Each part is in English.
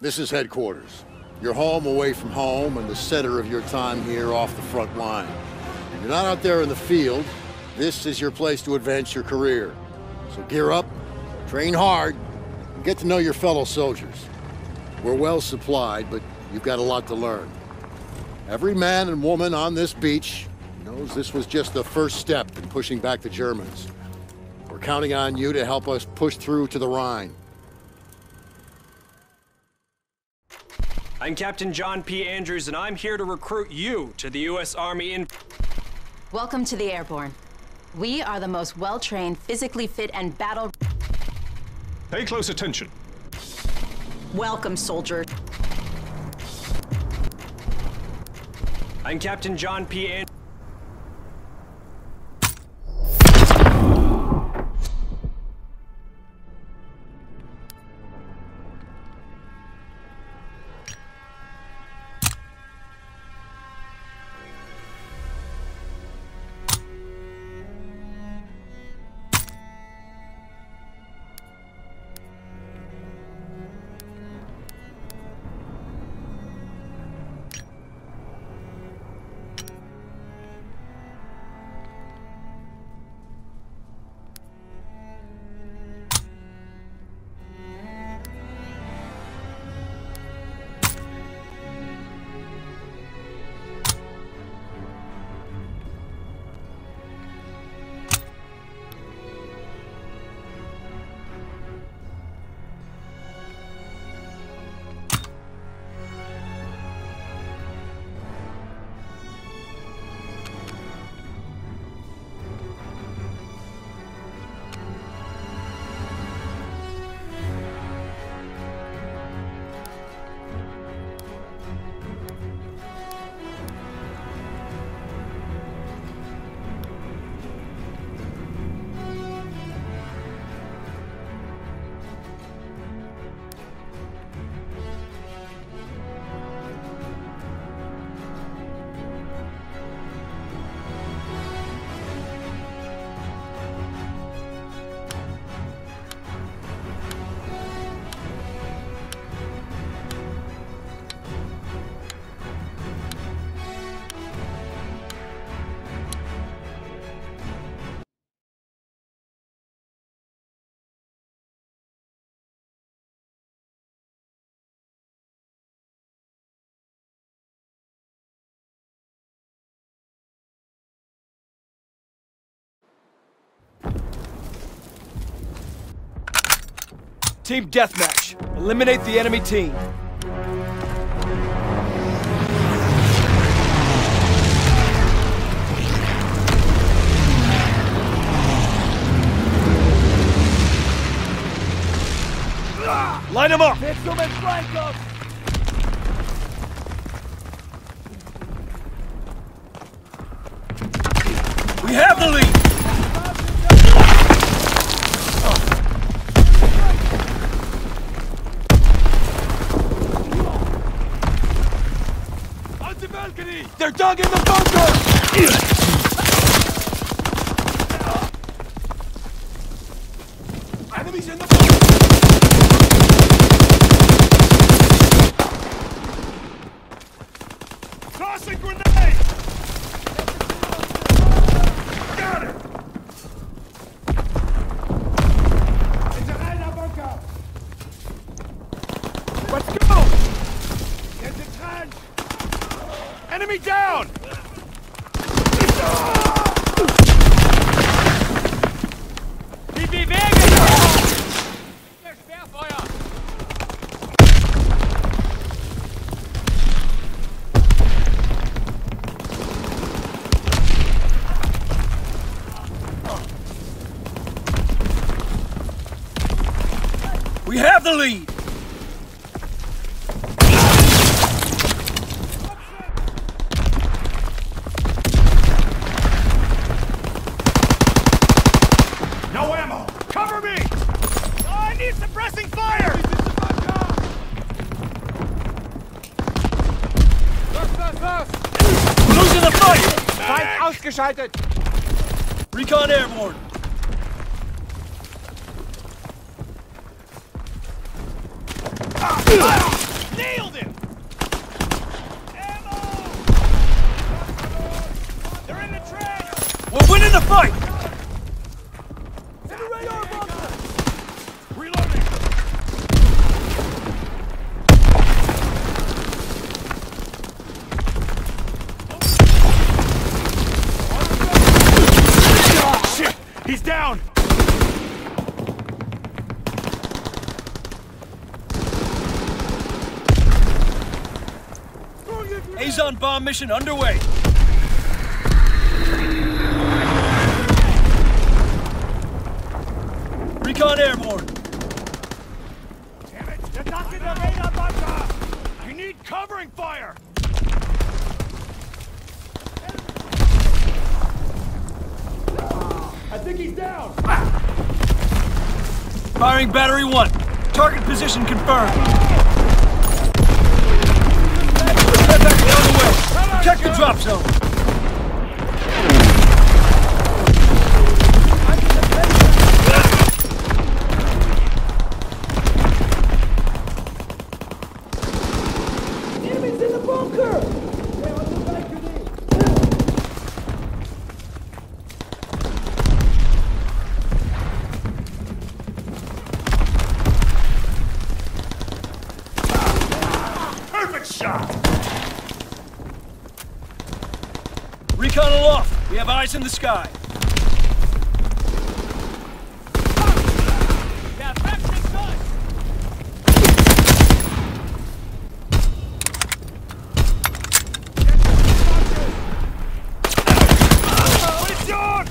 This is headquarters. Your home away from home and the center of your time here off the front line. If you're not out there in the field, this is your place to advance your career. So gear up, train hard, and get to know your fellow soldiers. We're well supplied, but you've got a lot to learn. Every man and woman on this beach knows this was just the first step in pushing back the Germans. We're counting on you to help us push through to the Rhine. I'm Captain John P. Andrews, and I'm here to recruit you to the U.S. Army in... Welcome to the Airborne. We are the most well-trained, physically fit, and battle... Pay close attention. Welcome, soldier. I'm Captain John P. Andrews. Team Deathmatch. Eliminate the enemy team. Line them up! We have the lead! They're dug in the bunker! Enemy down! Die bewegen! Sperrfeuer! We have the lead! No ammo! Cover me! I need suppressing fire! Losing the fight! Feind ausgeschaltet! Recon airborne! Nailed him! Ammo! They're in the trench! We're winning the fight! Reloading! Shit! He's down! Azon bomb mission underway. Recon airborne. Damn it! They're knocking the radar bunker! I need covering fire! Ah, I think he's down! Firing battery one. Target position confirmed. Protect the drop zone. Recon aloft. We have eyes in the sky. Yeah, back to the gun! It's on!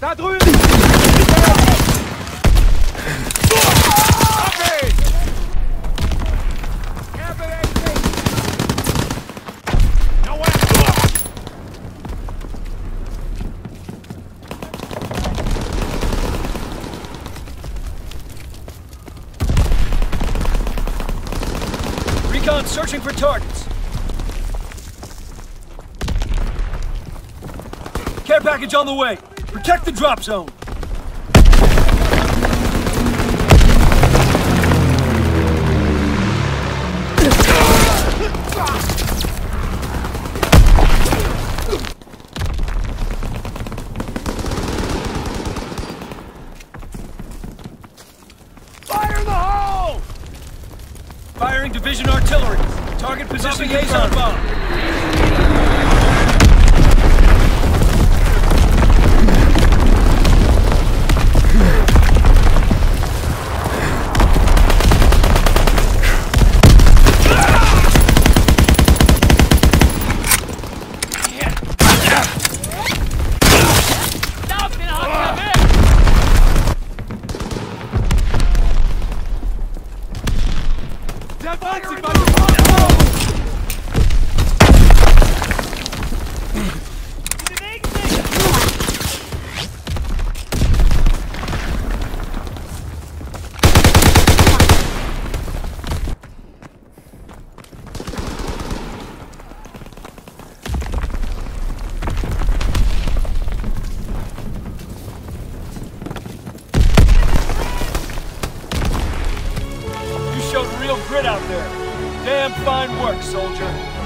Da drüben! No way! Recon searching for targets. Care package on the way. Protect the drop zone. Fire the hole! Firing division artillery. Target position Azon bomb. There. Damn fine work, soldier.